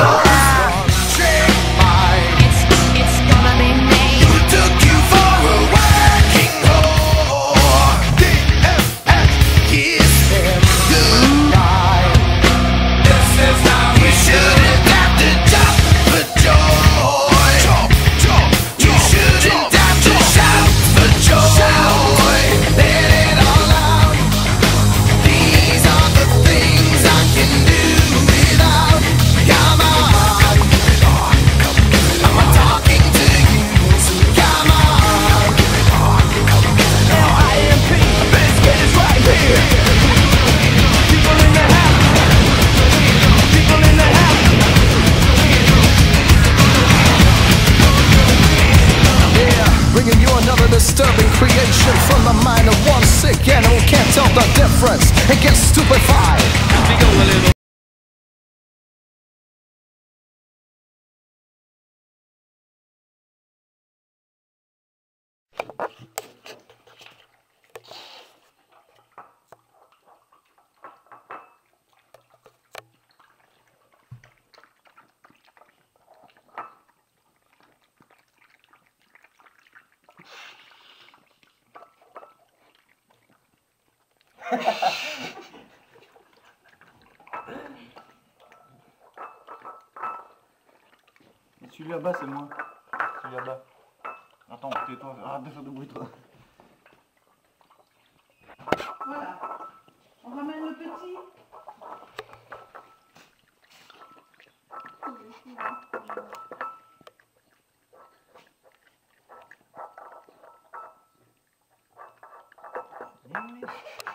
아! creation from the mind of one sick animal can't tell the difference and gets stupefied. Here you Celui là-bas, c'est moi. Celui là-bas. Attends, tais-toi, arrête de faire de bruit, toi. Voilà. On ramène le petit. Mmh.